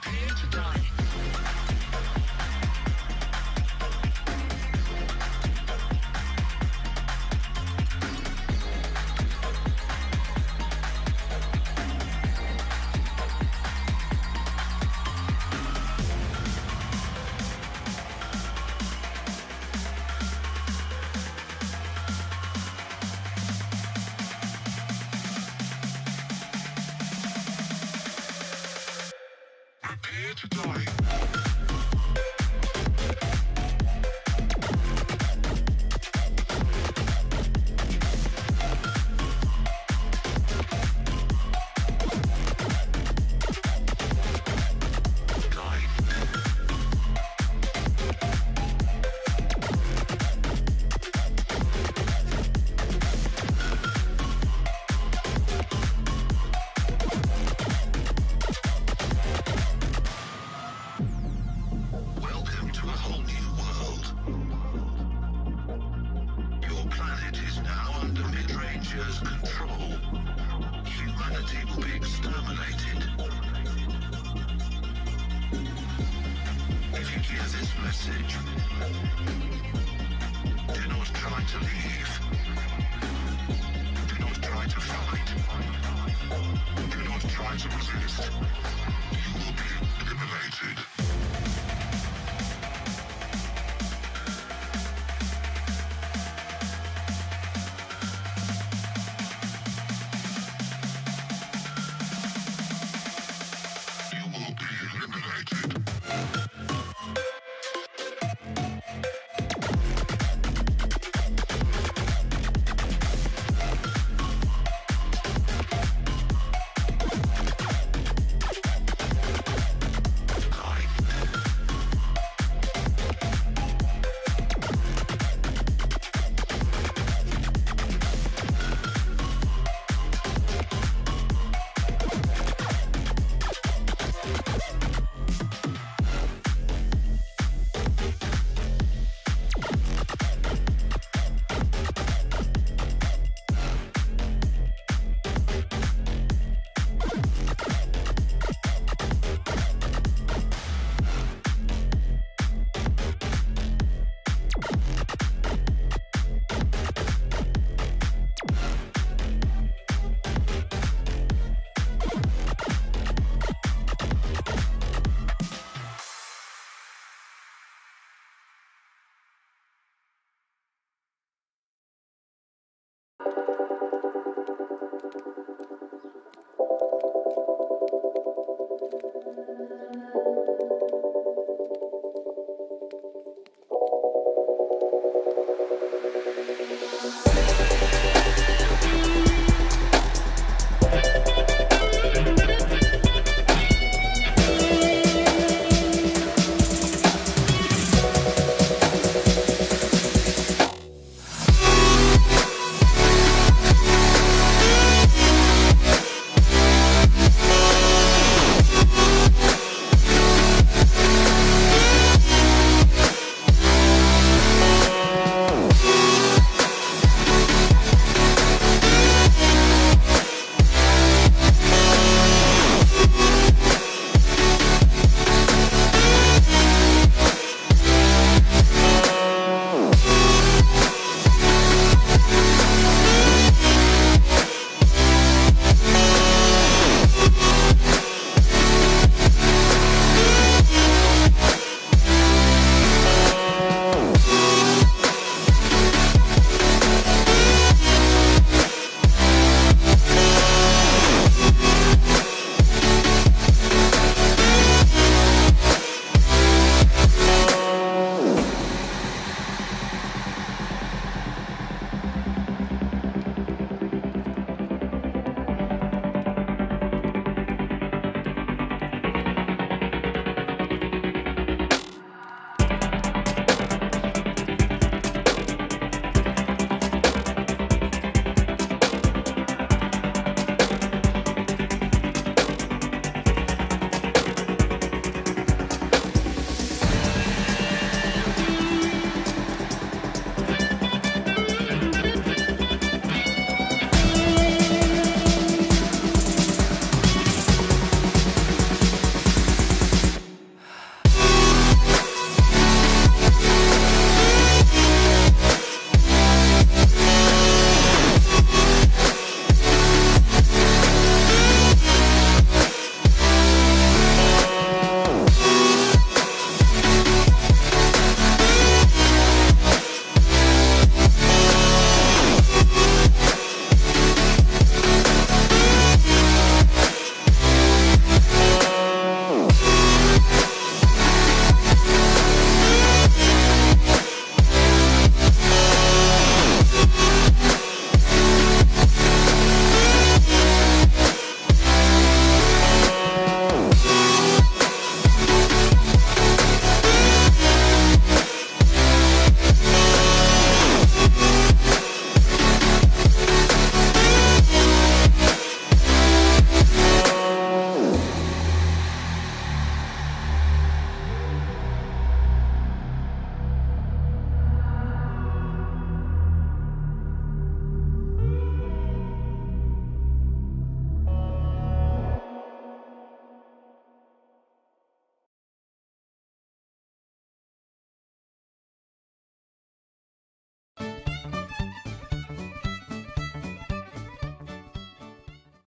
Prepare to die. try to resist.